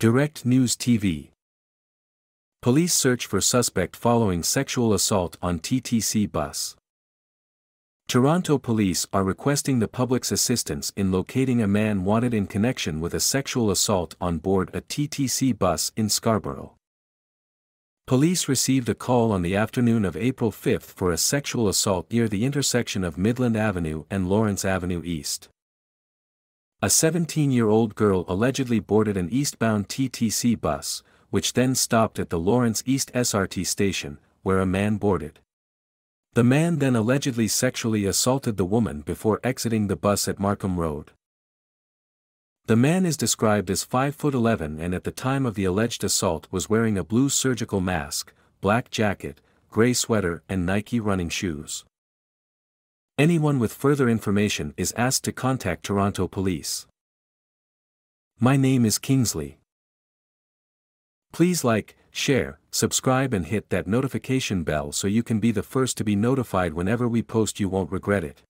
Direct News TV. Police search for suspect following sexual assault on TTC bus. Toronto police are requesting the public's assistance in locating a man wanted in connection with a sexual assault on board a TTC bus in Scarborough. Police received a call on the afternoon of April 5 for a sexual assault near the intersection of Midland Avenue and Lawrence Avenue East. A 17-year-old girl allegedly boarded an eastbound TTC bus, which then stopped at the Lawrence East SRT station, where a man boarded. The man then allegedly sexually assaulted the woman before exiting the bus at Markham Road. The man is described as 5 foot 11 and at the time of the alleged assault was wearing a blue surgical mask, black jacket, gray sweater and Nike running shoes. Anyone with further information is asked to contact Toronto Police. My name is Kingsley. Please like, share, subscribe and hit that notification bell so you can be the first to be notified whenever we post you won't regret it.